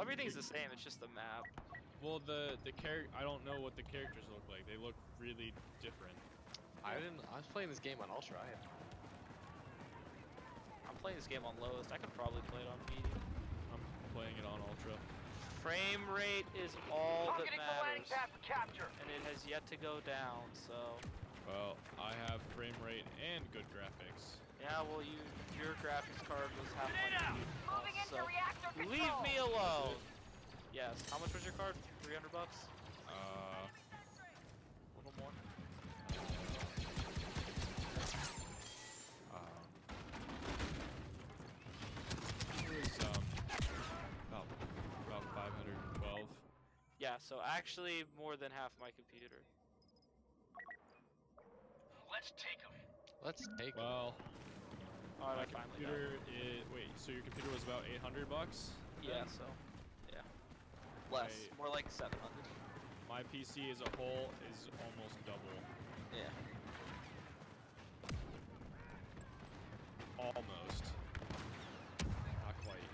Well, everything's the same. It's just the map. Well, the the character. I don't know what the characters look like. They look really different. I didn't. I was playing this game on ultra. I I'm playing this game on lowest. I could probably play it on medium. I'm playing it on ultra. Frame rate is all that Targeting the landing matters, pad for capture. and it has yet to go down. So, Well, I have frame rate and good graphics. Yeah. Well, you your graphics card was half Grenade my Moving into so reactor control. leave me alone. Yes. How much was your card? 300 bucks. Uh, A little more. uh, it was um about about 512. Yeah. So actually, more than half my computer. Let's take him. Let's take. it. Well, All right, my I computer it. is wait. So your computer was about 800 bucks. Yeah. So, yeah. Less. Right. More like 700. My PC as a whole is almost double. Yeah. Almost. Not quite.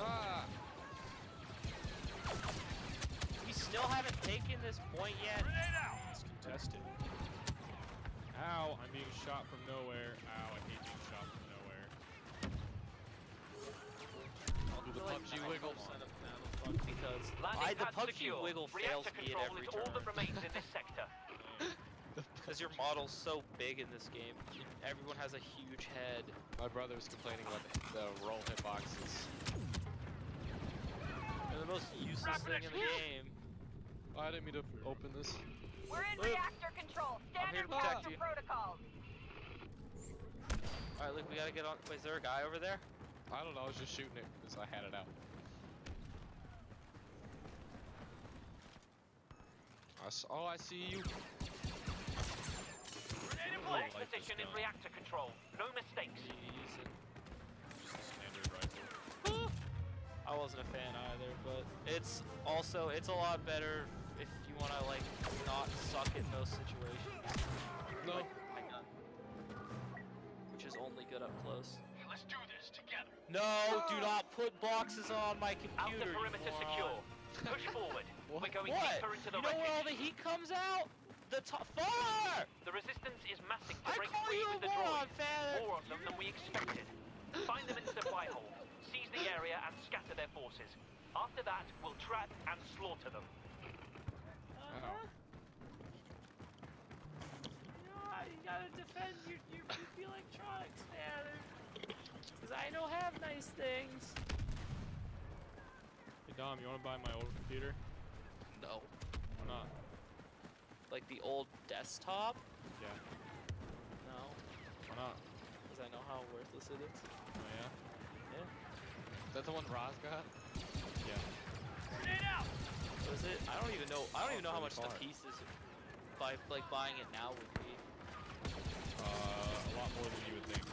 Ah! We still haven't taken this point yet. Grenade out! It's contested. Ow, I'm being shot from nowhere. Ow, I hate being shot from nowhere. I'll do the I feel like wiggle. 90% of Battlefield Because Landing I, the PUBG secure. wiggle fails Reactor me at every is all that turn. remains in this sector. Because your model's so big in this game. Everyone has a huge head. My brother was complaining about the, the roll hitboxes. They're the most useless thing in the game. Oh, I didn't mean to open this. We're in Luke. reactor control. Standard to protect protocols. Alright, look, we gotta get on. Wait, is there a guy over there? I don't know. I was just shooting it because I had it out. I s oh, I see you. Grenade in Oh, place. like Position in reactor control. No mistakes. Jeez. Just a standard rifle. I wasn't a fan either, but it's also it's a lot better if you want to like not suck in those situations. No. Like my gun, which is only good up close. Let's do this together. No, do not put boxes on my computer. Outer you perimeter moron. secure. Push forward. We're going What? deeper into the you know where all the heat comes out? The top far! The resistance is massing to I break call free you a with the moron, droid. Father. More of them than we expected. Find them in the supply hold. Seize the area and scatter their forces. After that, we'll trap and slaughter them. Uh-huh. You gotta defend your, your, your electronics, Father. Because I don't have nice things. Hey Dom, you want to buy my old computer? No. Why not? Like the old desktop? Yeah. No. Why not? Because I know how worthless it is. Oh yeah. Yeah. Is that the one Roz got? Yeah. Grenade out! Was it? I don't even know. I don't even know how much the 35. pieces by like buying it now would be. Uh, a lot more than you would think.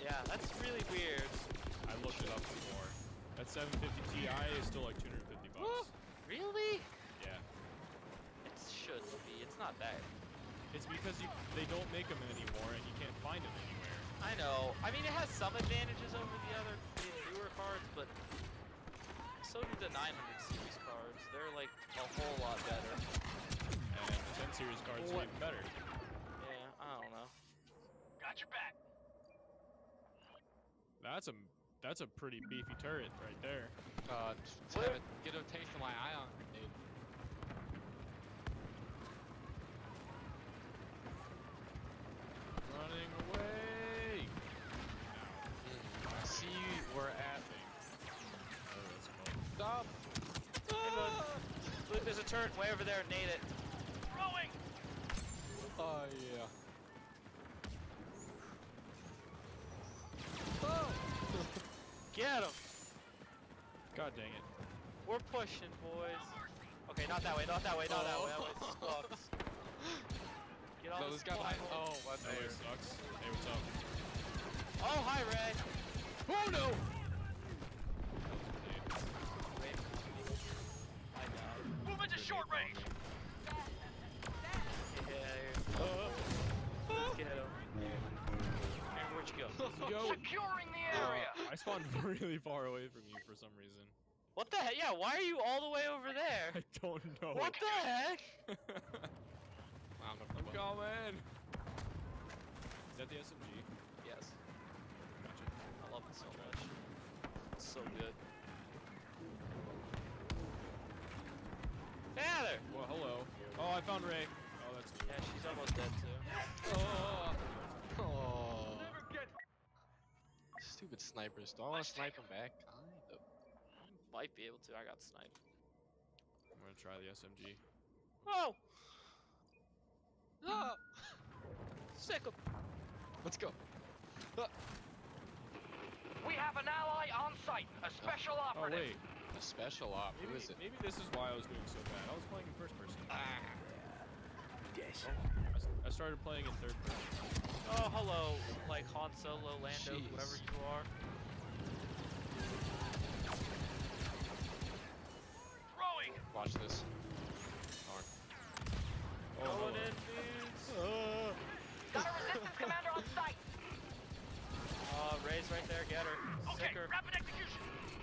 Yeah, that's really weird. I looked it up before. That 750 Ti is still like 250 bucks. Really? Yeah. It shouldn't be. It's not that. It's because you they don't make them anymore and you can't find them anywhere. I know. I mean, it has some advantages over the other the newer cards, but so do the 900 series cards. They're like a whole lot better. And the 10 series cards are even better. Yeah, I don't know. Got your back. That's a that's a pretty beefy turret right there. Uh, just it, get a taste of my ion grenade. Running away. I see we're at. Oh, that's cool. Stop! Look, there's a turret way over there. And nade it. Throwing! Oh yeah. Oh! Get him. God dang it. We're pushing, boys. Okay, not that way. Not that way. Not that way. That way oh. sucks. Get on No, the this guy behind. Oh, what That way there? sucks. Hey, what's up? Oh, hi, Rey. Oh no! Yo! Securing the area! Uh, I spawned spawned really far away from you for some reason. What the heck? Yeah, why are you all the way over there? I don't know. What the heck? I don't know if I'm the coming. Is that the SMG? Yes, Gotcha. I love it so much. It's so good. Heather! Well, hello. Oh, I found Rey. Oh, that's you. Yeah, she's almost dead too. Oh. Never get Stupid snipers. Do I want to snipe them back? Kind of. Might be able to. I got sniped. I'm gonna try the SMG. Oh! Ah! Sick of. Let's go. We have an ally on site, a special Oh operative. wait, A special op. Who maybe is it? maybe this is why I was doing so bad. I was playing in first person. Ah. I, s- I started playing in third person. Oh, hello, like Han Solo, Lando, Jeez. whoever you are. Throwing. Watch this. Darn. Oh, Going hello. in, dudes. Ah. Got a resistance commander on site. Uh, Rey's right there. Get her. Okay, her. rapid execution.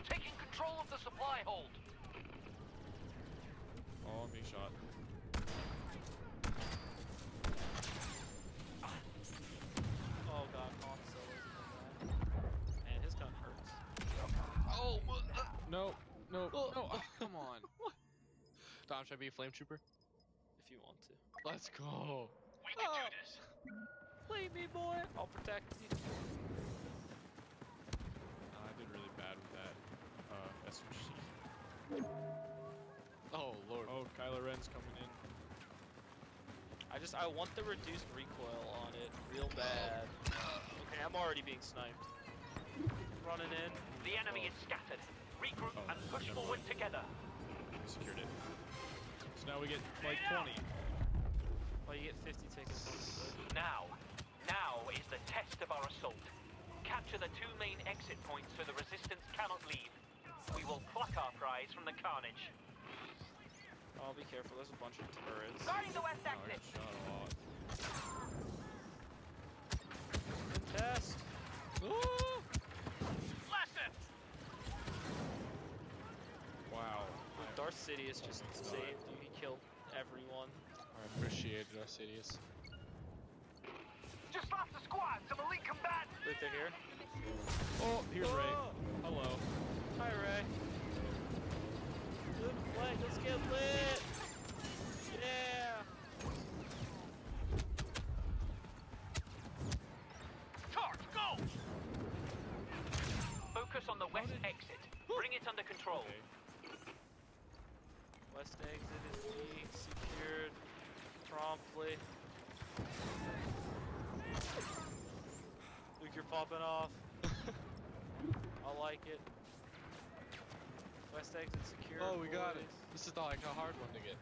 Taking control of the supply hold. Oh, I'm being shot. Oh god, Han Solo's in the Man, his gun hurts. Oh. uh, No, no, Oh. no. oh, come on. Dom, should I be a flame trooper? If you want to. Let's go. We can Oh. do this. Play me, boy. I'll protect you. I did really bad with that uh, SMG. Oh lord. Oh, Kylo Ren's coming in. I just, I want the reduced recoil on it real bad. Okay, I'm already being sniped. Running in. The enemy is scattered. Regroup Oh, and push forward mind. together. We secured it. So now we get like 20. Oh, you get 50 tickets. Now, now is the test of our assault. Capture the two main exit points so the resistance cannot leave. We will pluck our prize from the carnage. Oh, be careful. There's a bunch of turrets. Guarding the west Oh, I exit. got shot a lot. Contest. Lesson! Wow. Dude, Darth Sidious just saved you. He killed everyone. I appreciate it, Sidious. Just lost a squad, some elite combatants. Luke, they're here. Oh, here's Rey. Oh. Hello. Hi, Rey. Good play. Let's get lit. Yeah. Charge, go! Focus on the west exit. Bring it under control. Okay. West exit is being secured promptly. Luke, you're popping off. I like it. West exit secured. Oh, we got it. This is the, like a hard one to get.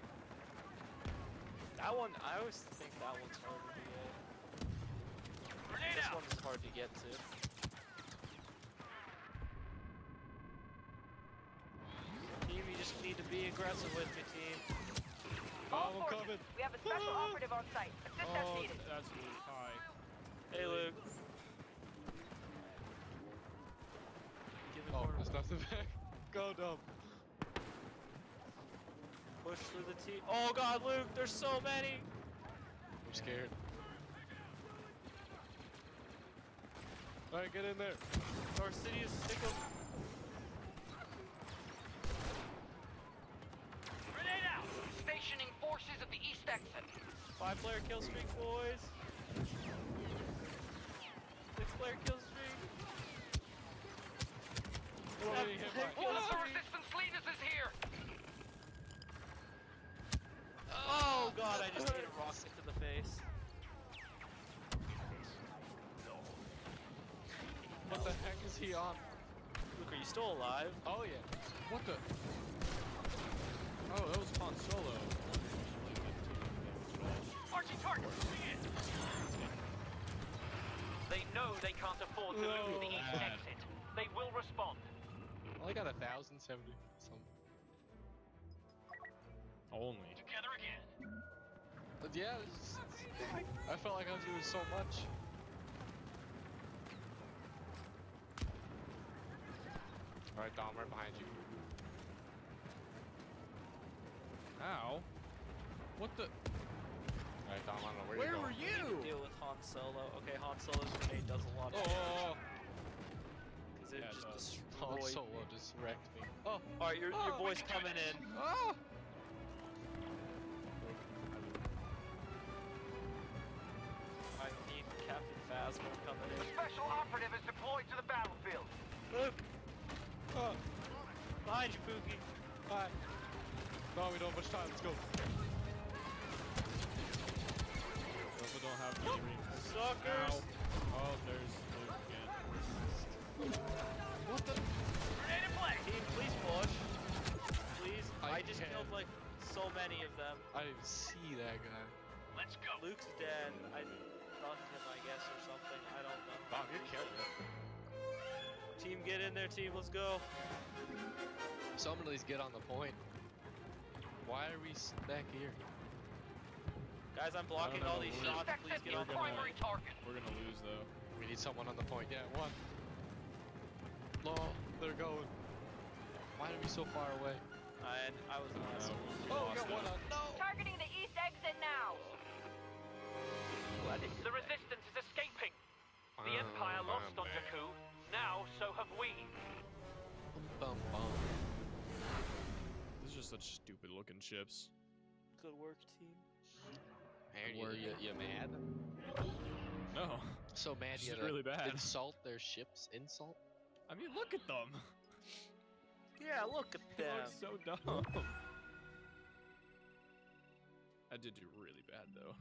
That one, I always think that one's harder to get. Grenade This out! one's hard to get to. Team, you just need to be aggressive with me, team. Oh, I'm coming. We have a special operative on site. Assist as Oh, needed. that's Luke. Hi. Hey, Luke. Give me more. there's nothing back. Go, Dom. Push through the team. Oh God, Luke, there's so many. I'm scared. Alright, get in there. Dark City is sick of. Grenade out! Stationing forces at the east exit. Five player kill streak, boys. Six player kill streak. Oh, Seven he hit player my- kill One of the resistance leaders is here. Oh God, I just hit a rocket to the face. What the heck is he on? Luke, are you still alive? Oh, yeah. What the? Oh, that was Han Solo. Archie target. They know they can't afford to lose the east exit. They will respond. I only got a thousand seventy some. Only. Together again. But yeah, it's, it's, I felt like I was doing so much. Alright, Dom, right behind you. Ow. What the? Alright, Dom, I don't know where, Where you're were going. Need you? to deal with Han Solo. Okay, Han Solo's grenade does a lot of Oh, because it Yeah, just does. Han destroyed Solo just wrecked me. Oh, Alright, your, your Oh, boy's we can do coming in. oh! I need Captain Phasma coming in. Special operative is deployed to the battlefield. Luke, oh. behind you, Pookie. hi. No, we don't have much time. Let's go. Also don't have any reinforcements. Suckers! Ow. Oh, there's Luke again. What the? Grenade in play. Team, please push. Please. I I, just can't. killed like so many of them. I didn't see that guy. Let's go. Luke's dead. I stunned him, I guess, or something. I don't know. Dom, you're killing it. Team, get in there, team. Let's go. Someone at least get on the point. Why are we s- back here? Guys, I'm blocking all these shots. Please get is on the gonna- primary target. We're gonna lose though. We need someone on the point. Yeah, one. No, they're going. Why are we so far away? And I was the last No. one. Oh, we lost got one on. No! Targeting the east exit now. The resistance is escaping. The Ah, Empire lost on man. Jakku. Now, so have we. Bum, bum. This is just such stupid looking ships. Good work, team. Man, you, Work. you, you mad? No. So mad This you is had to really bad. insult their ships? Insult? I mean, look at them. Yeah, look at They them. look so dumb. I did do really bad though.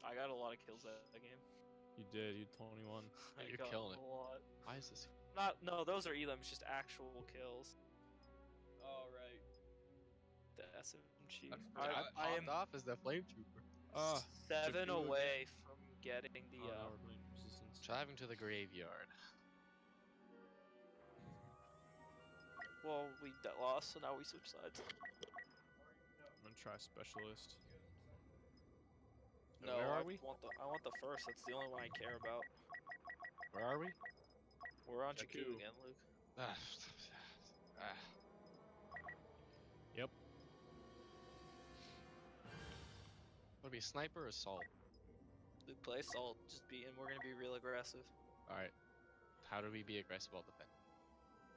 I got a lot of kills that, that game. You did. You 21. I you're got killing it. lot. Why is this? Not no, those are elims, just actual kills. All right. The SMG. I, I, I am popped off as the flame trooper. Ah. seven away from getting the. oh, Uh, Driving to the graveyard. well, we d- lost, so now we switch sides. I'm gonna try specialist. No, where I are we? want the I want the first. That's the only one I care about. Where are we? We're on Jakku Jakku. again, Luke. Ah, ah. Yep. Would it be sniper or assault? Luke, I'll Just be, and we're gonna be real aggressive. Alright. How do we be aggressive all defend?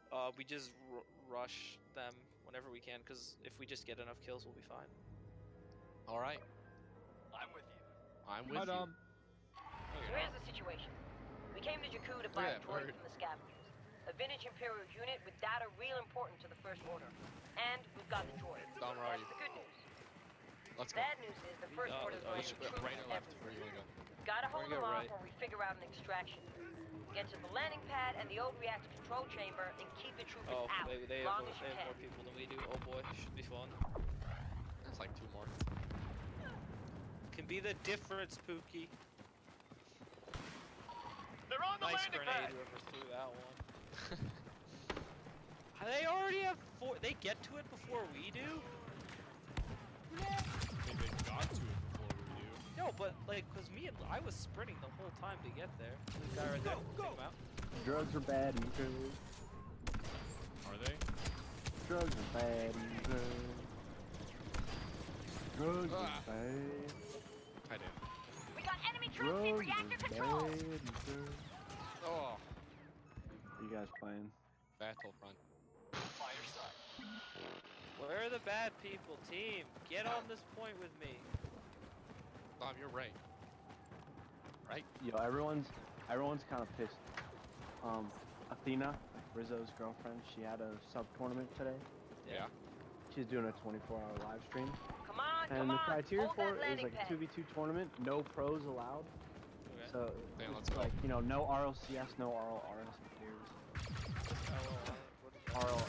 Uh, we just r- rush them whenever we can, because if we just get enough kills, we'll be fine. Alright. I'm with you. I'm with Hi, you. No, you're here's the situation. We came to Jakku to buy at a that droid from the scavengers. A vintage Imperial unit with data real important to the First Order. And we've got the droid. Dom, where are That's you? the good news. Let's go. Bad news is the First got Order's it. going to intrude right or left? Where you wanna go? Gotta hold gonna them go off right. while we figure out an extraction. Get to the landing pad and the old reactor control chamber and keep the troopers Oh, out they, they, as have, long more, as they you have more people than we do. Oh boy, should be fun. That's like two more. Can be the difference, Pookie. They're on the Nice landing grenade, pad. whoever threw that one. They already have four. They get to it before we do. I think they got to it before we do. No, but like, cause me and I was sprinting the whole time to get there. The guy right there. Go, go. Drugs are bad and good. Are they? Drugs are bad and good. Drugs Ah. are bad. I did. We got enemy troops in Drugs reactor are control! bad good. Oh, What you guys playing? Battlefront. Fire side. Where are the bad people? Team, get on this point with me. Dom, you're right. Right? Yo, everyone's everyone's kind of pissed. Um, Athena, Rizzo's girlfriend, she had a sub tournament today. Yeah. She's doing a 24-hour live stream, Come on, and come the criteria Hold for it is landing like a 2v2 tournament, no pros allowed. Okay. So Then it's let's go. like you know, no RLCS, no RL RS players. What is that? RL,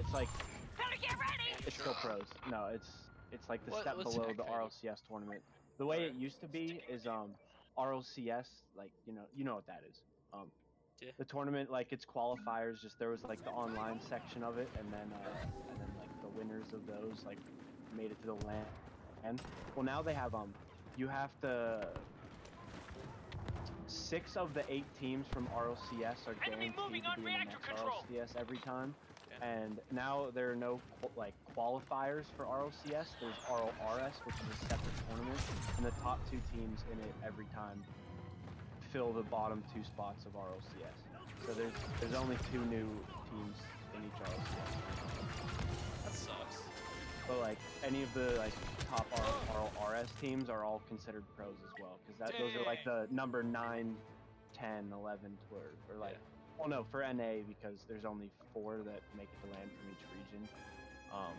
it's like Better get ready! It's still pros. No, it's it's like the What- step below the kind RLCS tournament. The way it used to be is um RLCS, like you know you know what that is. Um, Yeah. the tournament like its qualifiers. Just there was like the online section of it, and then uh, and then like the winners of those like made it to the land. And well, now they have um you have to six of the eight teams from RLCS are Enemy guaranteed to be in the next control. RLCS every time. Okay. And now there are no like qualifiers for RLCS. There's RLRS, which is a separate tournament, and the top two teams in it every time fill the bottom two spots of RLCS. So there's there's only two new teams in each RLCS. That sucks. But like any of the like top R- RLRS teams are all considered pros as well, because that those are like the number 9, 10, 11, 12, or like well no for NA because there's only four that make it to land from each region. Um,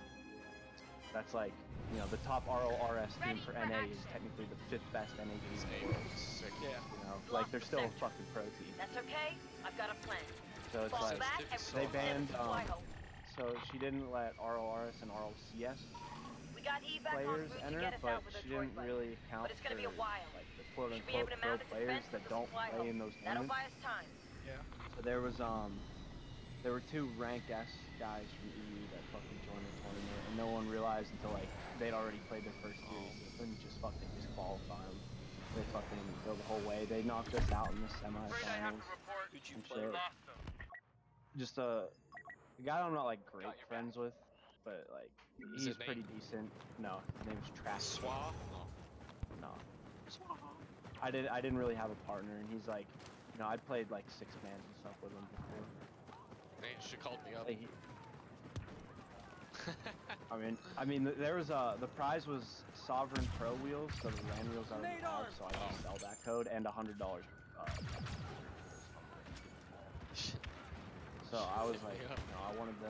that's like you know the top RLRS team for NA is technically the fifth best NA team in the world. sick. Yeah. You know, like they're still a fucking pro team. That's okay. I've got a plan. So it's Fall like back and it's they banned um, so she didn't let RLRS and RLCS We got evac en players route to enter, get us but out with she didn't button. really account But it's gonna for be a while. like the quote Should be able unquote to pro players that don't play home. in those That'll tournaments. Buy us time. So there was um there were two rank S guys from EU that fucking joined the tournament and no one realized until like they'd already played their first series. They couldn't just fucking disqualify them. They fucking go the whole way. They knocked us out in the semifinals. Who'd you and play? shit. Just a, a guy I'm not like great friends with, but like Is he's pretty name- decent. No, his name's Trash. Swa? No. No. I did. I didn't really have a partner, and he's like, you know, I played like six mans and stuff with him before. They should called me up. Like, he, I mean, I mean, there was a the prize was Sovereign Pro wheels, so the land wheels are already have, so I can Oh. sell that code and a hundred dollars. Uh, so I was like, you know, I wanted to.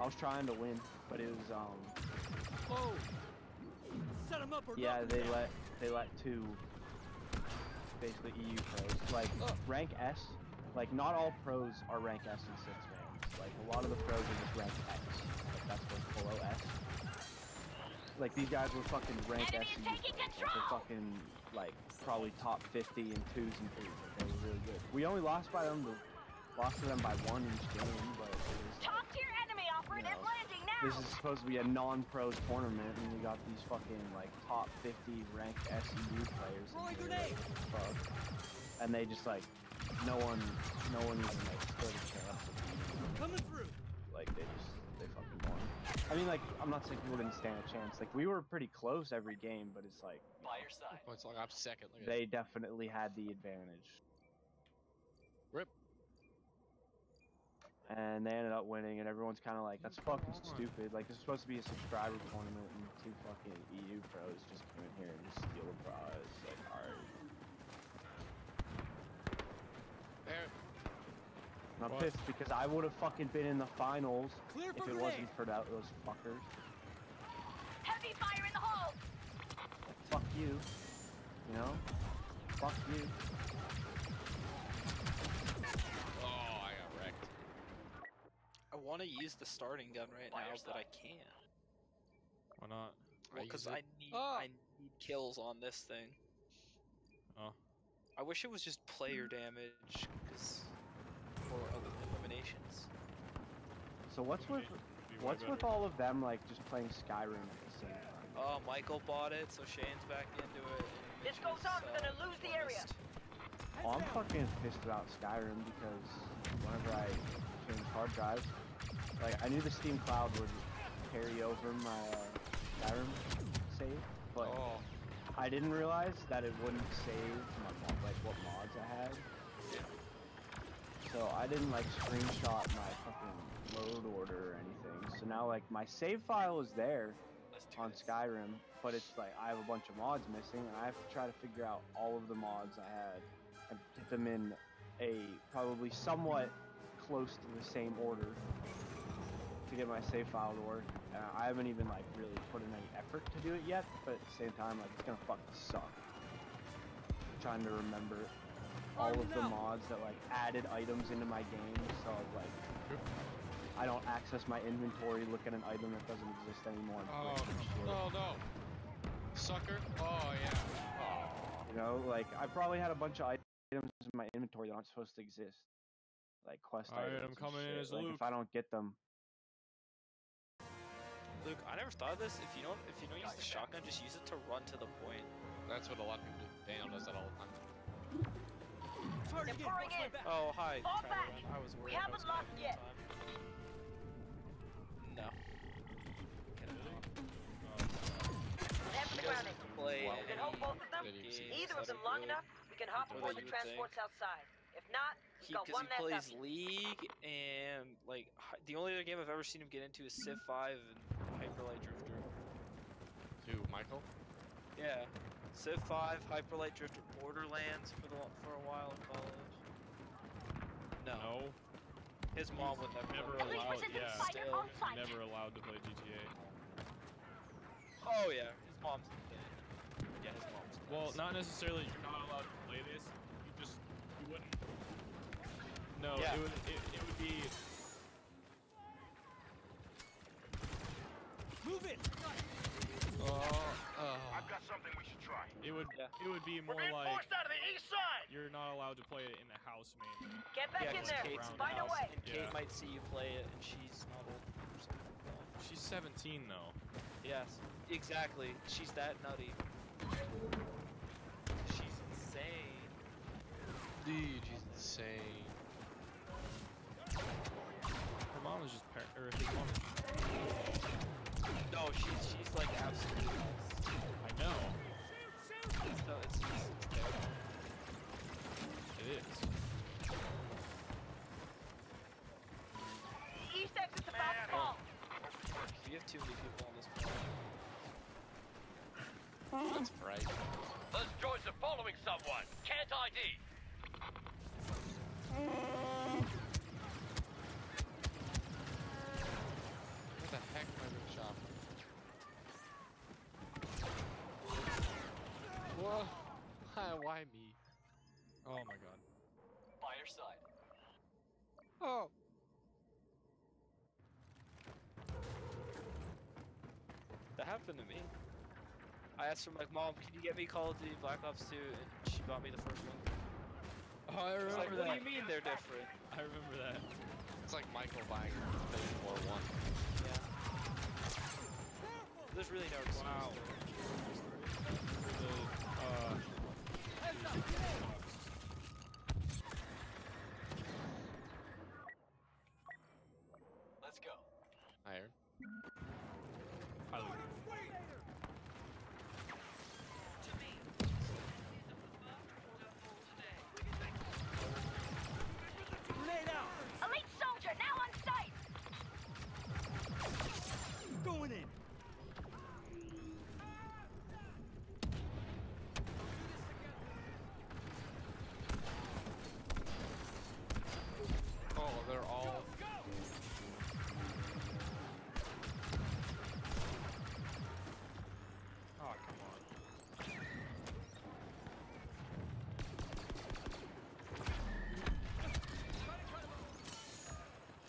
I was trying to win, but it was um. Oh! Set him up or Yeah, they down. let they let two basically EU pros like rank S. Like not all pros are rank S in six man. Like a lot of the pros are just rank X. Like that's what's below S. Like these guys were fucking rank S. EU pros. They're fucking like probably top 50 in twos and threes. Like they were really good. We only lost by them. Lost to them by one in each game, but it was like, Talk to your enemy, operative know, landing now. This is supposed to be a non-pros tournament, and we got these fucking like top 50 ranked SEU players. in Throwing grenade! fuck. And they just like, no one, no one even like stood a chance. Coming through. Like they just, they fucking won. I mean, like I'm not saying people didn't stand a chance. Like we were pretty close every game, but it's like By your side. Oh, it's like I'm second. Look at they definitely had the advantage. And they ended up winning, and everyone's kind of like, "That's fucking stupid." Like, it's supposed to be a subscriber tournament, and two fucking EU pros just come in here and just steal the prize. Like, alright. There. And I'm What? pissed because I would have fucking been in the finals Clear if it grenade. wasn't for that, those fuckers. Heavy fire in the hole. Like, fuck you. You know? Fuck you. Oh, I got wrecked. I want to use the starting gun right now, your but I can't. Why not? Well, because use I need Ah! I need kills on this thing. Oh. I wish it was just player damage, because or other eliminations. So what's with what's with all of them like just playing Skyrim at the same time? Oh, Michael bought it, so Shane's back into it. This goes on, we're gonna uh, lose the area. Oh, I'm fucking pissed about Skyrim because whenever I change hard drives, like I knew the Steam Cloud would carry over my uh, Skyrim save, but Oh, I didn't realize that it wouldn't save my mod, like what mods I had. Yeah. So I didn't like screenshot my fucking load order or anything. So now like my save file is there on Skyrim, but it's like I have a bunch of mods missing, and I have to try to figure out all of the mods I had and put them in a probably somewhat close to the same order to get my save file to work. And I haven't even like really put in any effort to do it yet, but at the same time, like it's gonna fucking suck. Trying to remember all of the mods that like added items into my game, so like I don't access my inventory, look at an item that doesn't exist anymore. and oh, click no, no. Sucker. Oh, yeah. Oh. You know, like I probably had a bunch of items in my inventory that aren't supposed to exist, like quest Alright, items. I'm and coming in shit. as like, Luke. If I don't get them, Luke, I never thought of this. If you don't, if you don't use the shotgun, just use it to run to the point. That's what a lot of people do. Daniel does that all the time. It's They're pouring in. Oh, hi. Fall back. Ren. I was worried. I haven't was lost having yet. No. Get it off. Head for the grounding. play Wow. We can hold both of them. Didn't even see games Either of them long good. enough, we can hop aboard the you would transports outside. If not, He, cause one he plays up. League and like the only other game I've ever seen him get into is Civ 5 and Hyper Light Drifter. Who, Michael? Yeah, Civ 5, Hyperlight Drifter, Borderlands for the for a while in college. No, No, his mom would never. never let allowed. Yeah, fighter Still, never allowed to play GTA. Oh yeah, his mom's. Yeah, yeah his mom's. Well, not necessarily. You're not allowed to play this. No, Yeah. it would it, it would be Move it. Oh, oh. got something we should try. it would Yeah. it would be more We're being like forced out of the east side! you're not allowed to play it in the house mainly. Get back yeah, in 'cause there. Kate's in the a way. And Kate Yeah. might see you play it, and she's not old or something like that. She's 17 though. Yes, exactly. She's that nutty. She's insane. Dude, she's insane. Mom is just par- or his mom. Is No, she's she's like absolutely nuts. I know No, it's, it's, it's terrible. it is. The east exit's about to fall. You have too many people on this planet. That's right. Those droids are following someone. Can't ID. What the heck am I being shot from? Whoa. Hi, why me? Oh my god. By your side. Oh. That happened to me. I asked her, like, Mom, can you get me Call of Duty Black Ops 2? And she bought me the first one. Oh, I I was like, remember what do you mean they're different? I remember that. It's like Michael buying Infinity War 1. Yeah. There's really no excuse Wow.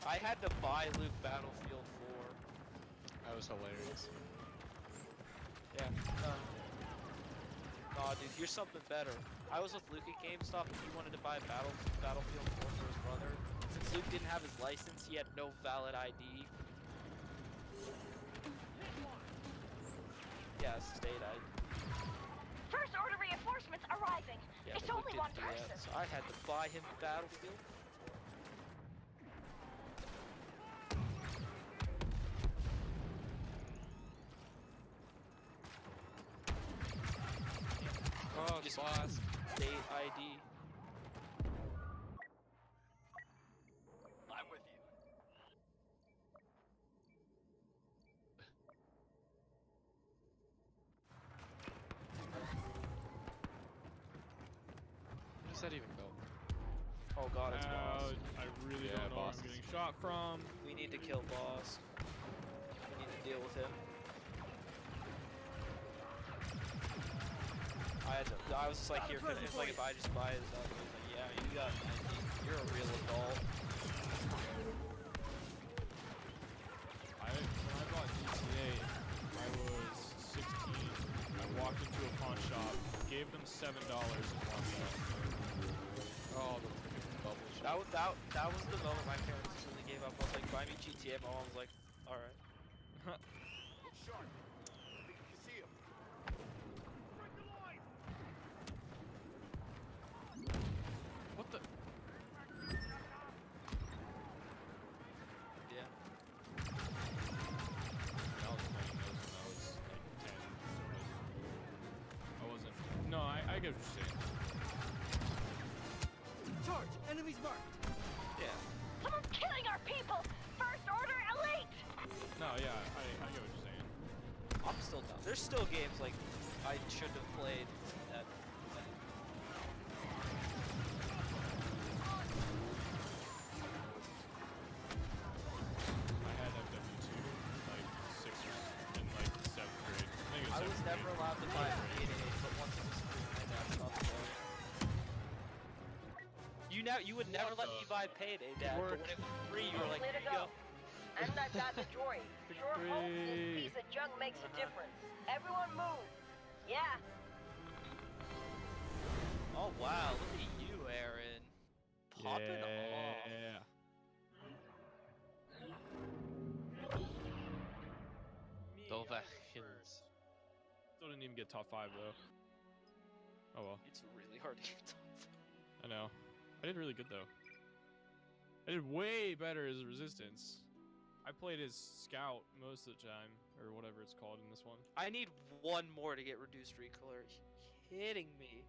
I had to buy Luke Battlefield 4. That was hilarious. Yeah. No. Nah, dude, here's something better. I was with Luke at GameStop and he wanted to buy Battle Battlefield 4 for his brother. Since Luke didn't have his license, he had no valid ID. Yeah, state ID. First order reinforcements arriving. Yeah, it's only one do that, person. so I had to buy him Battlefield. Boss. State ID. I'm with you. Where does that even go? Oh god, it's Uh, boss. I really Yeah, don't know where I'm getting shot from. We need to kill boss. We need to deal with him. I had to, I was just like, here, it's like if I just buy his stuff, he was like, yeah, you got, you're a real adult. I when I bought GTA, I was 16. I walked into a pawn shop, gave them seven dollars, and walked out. Oh, the bubble shot. That, that, that was the moment my parents really gave up. I was like, buy me GTA. My mom was like, get what you're saying. Charge! Enemies marked! Yeah. Someone's killing our people! First Order Elite! No, yeah, I, I get what you're saying. I'm still down. There's still games like I should have played. You now you would never let me buy Payday, Dad. But when it was free, you were like, Clear here you go. go. And I've got the droid. Sure hope this piece of junk makes a uh-huh. difference. Everyone move. Yeah. Oh wow, look at you, Aaron. Popping off. yeah. Dovahkins. Still didn't even get top five though. Oh well, It's really hard to get top. five. I know. I did really good though. I did way better as resistance. I played as scout most of the time, or whatever it's called in this one. I need one more to get reduced recoil. Are you kidding me?